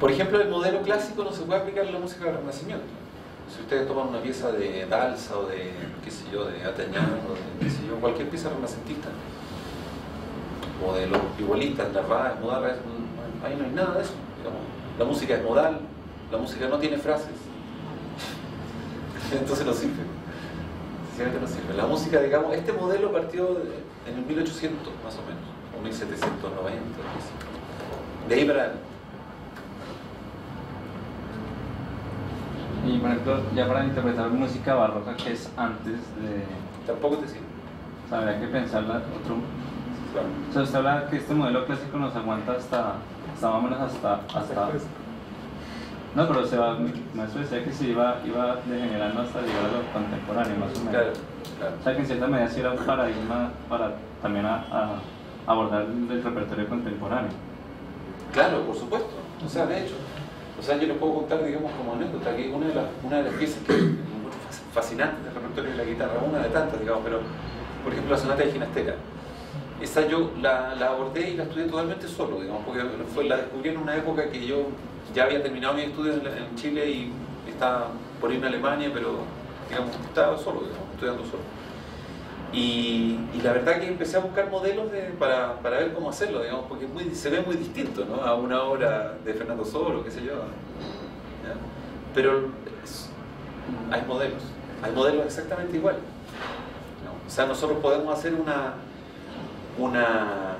Por ejemplo, el modelo clásico no se puede aplicar en la música del Renacimiento. Si ustedes toman una pieza de Dalsa o de, qué sé yo, de Atañán o de, qué sé yo, cualquier pieza renacentista, o de los igualistas, RAE, modal, ahí no hay nada de eso. Digamos. La música es modal, la música no tiene frases. Entonces no sirve. Sencillamente no sirve. La música, digamos, este modelo partió en el 1800 más o menos, o 1790. De ahí para Y por ejemplo, ya para interpretar música barroca que es antes de... Tampoco te sirve. O sea, habría que pensarla otro... O sea, usted habla que este modelo clásico nos aguanta hasta, hasta más o menos hasta... hasta... No, pero se va, maestro decía que se iba, iba degenerando hasta llegar a lo contemporáneo, más o menos. Claro, claro. O sea, que en cierta medida sí era un paradigma para también a, a abordar el repertorio contemporáneo. Claro, por supuesto. O sea, de hecho, o sea, yo les puedo contar, digamos, como anécdota, que una de las, una de las piezas que encuentro fascinantes del repertorio de la guitarra, una de tantas, digamos, pero por ejemplo la sonata de Ginastera. Esa yo la, la abordé y la estudié totalmente solo, digamos, porque fue, la descubrí en una época que yo ya había terminado mis estudios en, en Chile y estaba por irme a Alemania, pero digamos, estaba solo, digamos, estudiando solo. Y, la verdad que empecé a buscar modelos de, para, para, ver cómo hacerlo, digamos, porque se ve muy distinto ¿no? a una obra de Fernando Soro, qué sé yo. Pero hay modelos, hay modelos exactamente iguales. ¿no? O sea, nosotros podemos hacer una, una,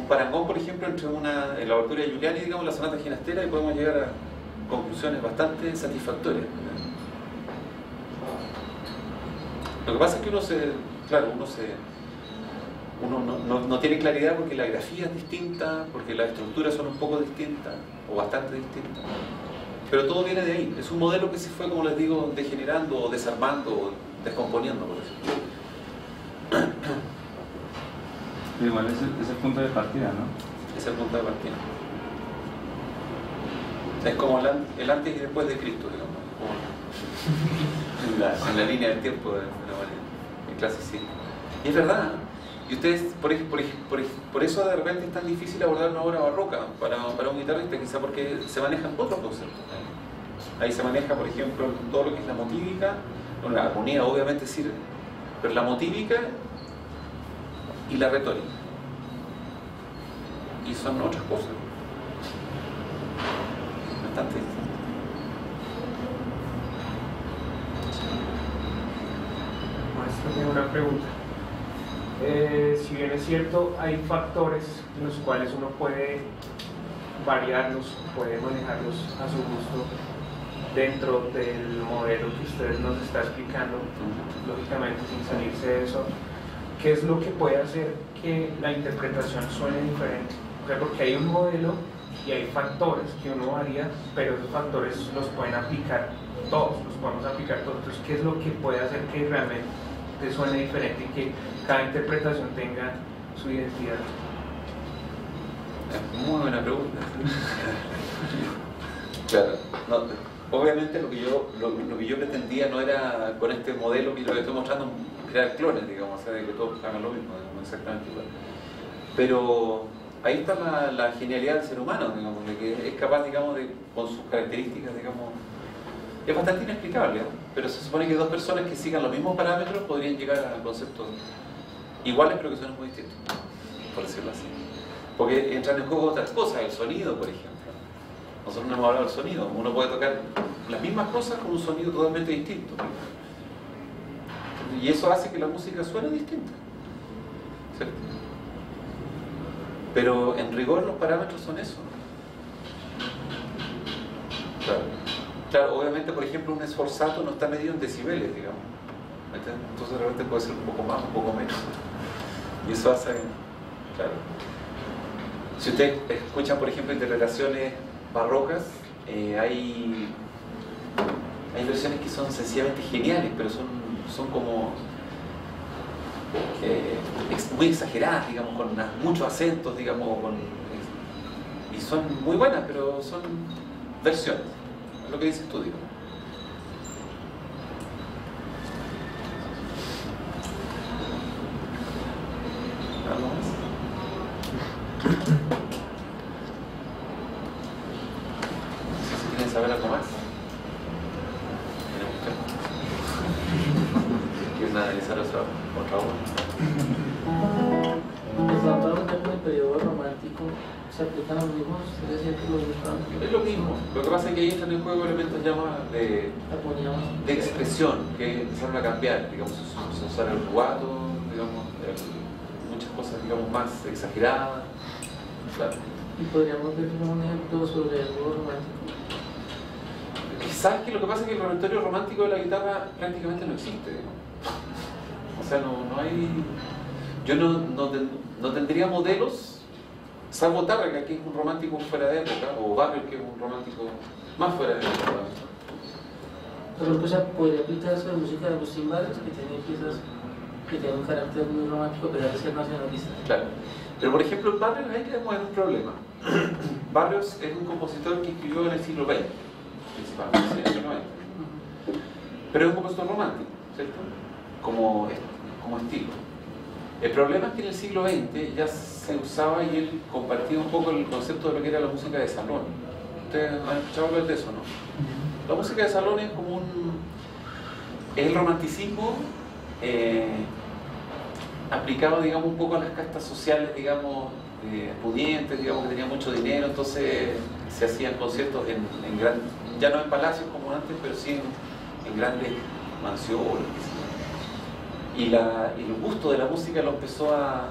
un parangón, por ejemplo, entre una, la abertura de Giuliani digamos, la sonata ginastera y podemos llegar a conclusiones bastante satisfactorias. Lo que pasa es que uno se, claro, uno se uno no, no, no, tiene claridad porque la grafía es distinta, porque las estructuras son un poco distintas, o bastante distintas. Pero todo viene de ahí. Es un modelo que se fue, como les digo, degenerando, o desarmando, o descomponiendo, por decirlo. Igual es el, es el punto de partida, ¿no? Es el punto de partida. Es como el, el antes y después de Cristo, digamos. Como en, la, en la línea del tiempo en 5. Y es verdad, y ustedes, por, por, por, por, eso de repente es tan difícil abordar una obra barroca para, para un guitarrista, quizá porque se manejan otros conceptos. Ahí se maneja, por ejemplo, todo lo que es la motívica, bueno, la armonía obviamente sirve, pero la motívica y la retórica. Y son otras cosas. Bastante distintas. Maestro, tengo una pregunta. Eh, si bien es cierto, hay factores en los cuales uno puede variarlos, puede manejarlos a su gusto dentro del modelo que usted nos está explicando, lógicamente sin salirse de eso, ¿qué es lo que puede hacer que la interpretación suene diferente? O sea, porque hay un modelo y hay factores que uno varía, pero esos factores los pueden aplicar todos, los podemos aplicar todos. Entonces, ¿qué es lo que puede hacer que realmente suene diferente y que cada interpretación tenga su identidad? Muy buena pregunta. claro, obviamente lo que, yo, lo, que yo pretendía no era con este modelo que lo estoy mostrando crear clones, digamos, de que todos hagan lo mismo, digamos, exactamente igual. Pero ahí está la, la, genialidad del ser humano, digamos, de que es capaz, digamos, de, con sus características, digamos, es bastante inexplicable, pero se supone que dos personas que sigan los mismos parámetros podrían llegar a conceptos iguales, pero que son muy distintos, por decirlo así. Porque entran en juego otras cosas, el sonido, por ejemplo. Nosotros no hemos hablado del sonido, uno puede tocar las mismas cosas con un sonido totalmente distinto. Y eso hace que la música suene distinta. ¿cierto? Pero en rigor los parámetros son eso. Claro. Claro, obviamente, por ejemplo, un esforzato no está medido en decibeles, digamos. Entonces de repente puede ser un poco más, un poco menos. Y eso hace, claro. Si ustedes escuchan, por ejemplo, interpretaciones barrocas, eh, hay, hay versiones que son sencillamente geniales, pero son, son como eh, muy exageradas, digamos, con muchos acentos, digamos, con, y son muy buenas, pero son versiones, es lo que dice el estudio. ¿Algo más? saber algo más? ¿Quieren analizar otra, otra periodo romántico se aplican los mismos, es decir, los buscan. Es lo mismo. Lo que pasa es que ahí entran en juego elementos ya más de, expresión que empezaron a cambiar. Digamos, se se usar el rubato, digamos, muchas cosas, digamos, más exageradas. Claro. Y podríamos ver un ejemplo sobre el juego romántico. Quizás que lo que pasa es que el repertorio romántico de la guitarra prácticamente no existe. digamos. O sea, no, no hay. Yo no, no, no tendría modelos, salvo Tárrega, que es un romántico fuera de época, o Barrio, que es un romántico más fuera de época. Pero pues, podría aplicarse a la música de Agustín Barrios, que tiene piezas que tienen un carácter muy romántico, a pesar de ser nacionalista. Claro. Pero por ejemplo, Barrios ahí tenemos un problema. Barrios es un compositor que escribió en el siglo XX, principalmente, en el siglo XX. Pero es un compositor romántico, ¿cierto? Como, como estilo. El problema es que en el siglo XX ya se usaba y él compartía un poco el concepto de lo que era la música de salón. Ustedes han escuchado hablar de eso, ¿no? La música de salón es como un. es el romanticismo eh, aplicado, digamos, un poco a las castas sociales, digamos, eh, pudientes, digamos, que tenían mucho dinero, entonces se hacían conciertos en, en gran- ya no en palacios como antes, pero sí en, en grandes mansiones. Y, el gusto de la música lo empezó a.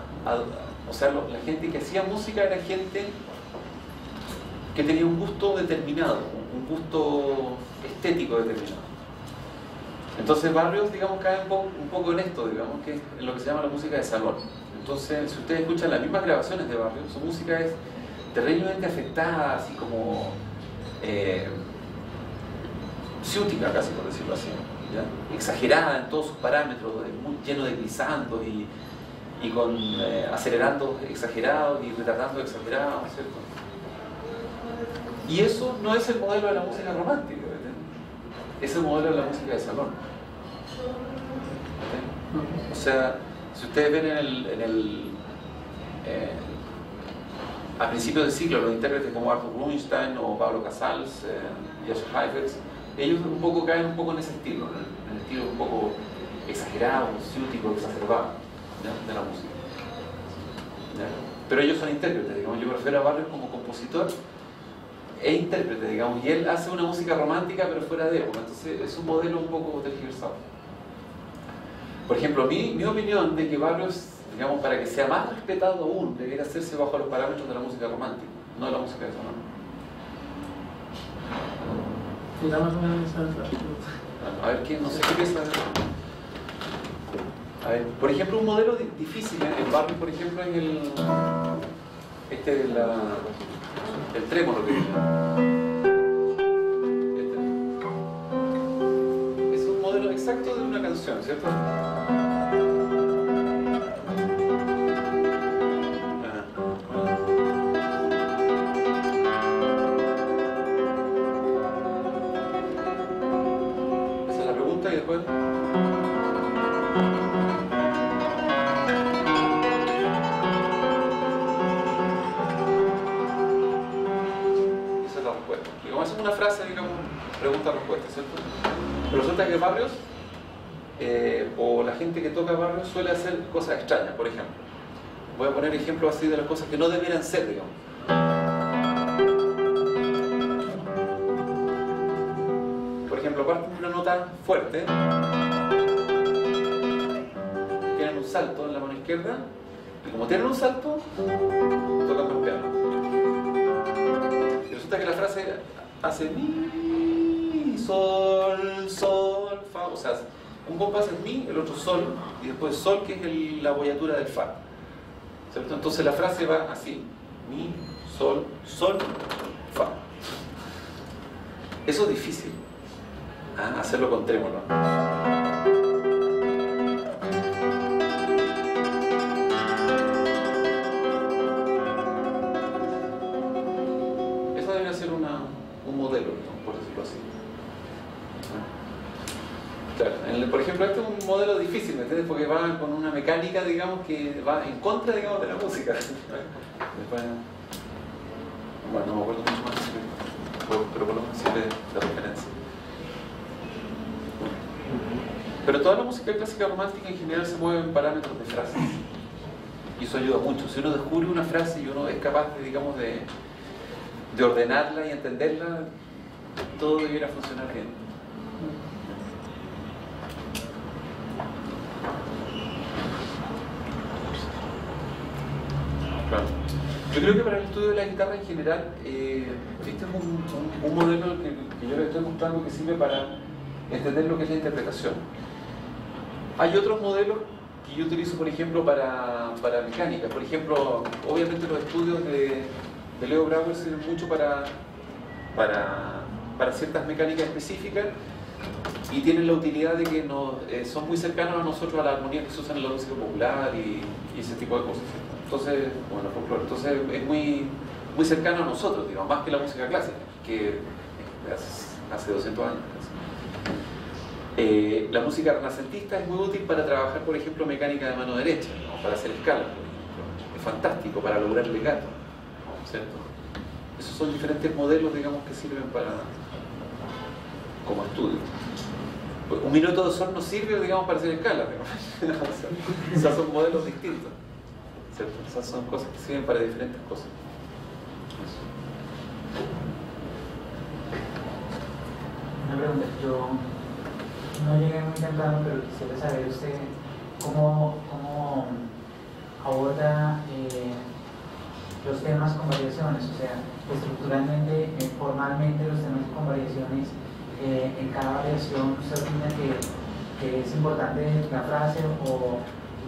o sea, la gente que hacía música era gente que tenía un gusto determinado, un gusto estético determinado. Entonces Barrios, digamos, cae un poco, en esto, digamos, que es lo que se llama la música de salón. Entonces, si ustedes escuchan las mismas grabaciones de Barrios, su música es terriblemente afectada, así como eh, ciútica casi, por decirlo así, exagerada en todos sus parámetros, eh, lleno de glisandos y, y con eh, acelerando exagerados y retardando exagerados, ¿cierto? Y eso no es el modelo de la música romántica, ¿verdad? es el modelo de la música de salón. O sea, si ustedes ven en el, en el eh, a principios del siglo los intérpretes como Arthur Rubinstein o Pablo Casals, eh, Heifetz, ellos un poco caen un poco en ese estilo, en el estilo un poco exagerado, ciútico, exacerbado de la música. Pero ellos son intérpretes, digamos, yo prefiero a Barrios como compositor e intérprete, digamos, y él hace una música romántica pero fuera de época, entonces es un modelo un poco tergiversado. Por ejemplo, mi, opinión de que Barrios, digamos, para que sea más respetado aún, debería hacerse bajo los parámetros de la música romántica, no de la música de A ver, ¿quién? No sé qué piensa. A ver, por ejemplo, un modelo di- difícil en el barrio, por ejemplo, en el. Este de la. El trémolo que Este. Es un modelo exacto de una canción, ¿cierto? Y como es una frase, digamos, pregunta-respuesta, ¿cierto? Pero resulta que barrios, eh, o la gente que toca barrios, suele hacer cosas extrañas, por ejemplo. Voy a poner ejemplos así de las cosas que no debieran ser, digamos. Por ejemplo, parten de una nota fuerte, tienen un salto en la mano izquierda, y como tienen un salto, hace mi, sol, sol, fa, o sea, un compás es mi, el otro sol, y después sol, que es la abollatura del fa. ¿Cierto? Entonces la frase va así, mi, sol, sol, fa. Eso es difícil, ¿ah? hacerlo con trémolo. Por ejemplo, este es un modelo difícil, ¿me entiendes? Porque va con una mecánica, digamos, que va en contra, digamos, de la música. Después, bueno, no me acuerdo mucho más, pero por lo menos sirve de referencia. Pero toda la música clásica romántica en general se mueve en parámetros de frases. Y eso ayuda mucho. Si uno descubre una frase y uno es capaz de, digamos, de, de ordenarla y entenderla, todo debiera funcionar bien. Yo creo que para el estudio de la guitarra en general, eh, este es un, modelo que, yo les estoy mostrando que sirve para entender lo que es la interpretación. Hay otros modelos que yo utilizo, por ejemplo, para, para mecánica. Por ejemplo, obviamente los estudios de, Leo Brauer sirven mucho para, para, ciertas mecánicas específicas y tienen la utilidad de que nos, eh, son muy cercanos a nosotros a la armonía que se usa en la música popular y ese tipo de cosas. Entonces, bueno, folclore. Entonces es muy, muy cercano a nosotros, digamos, más que la música clásica, que hace, hace 200 años. Eh, la música renacentista es muy útil para trabajar, por ejemplo, mecánica de mano derecha, para hacer escalas, Es fantástico para lograr legato, ¿cierto? Esos son diferentes modelos, digamos, que sirven para como estudio. Un minuto de sol no sirve, digamos, para hacer escalas, o sea, son modelos distintos, Esas son cosas que sirven para diferentes cosas. Una pregunta, yo no llegué muy temprano, pero quisiera saber usted cómo, cómo aborda eh, los temas con variaciones, o sea, estructuralmente, eh, formalmente los temas con variaciones, eh, en cada variación usted opina que, que, es importante la frase o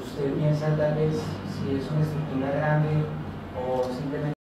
usted piensa tal vez si es una estructura grande o simplemente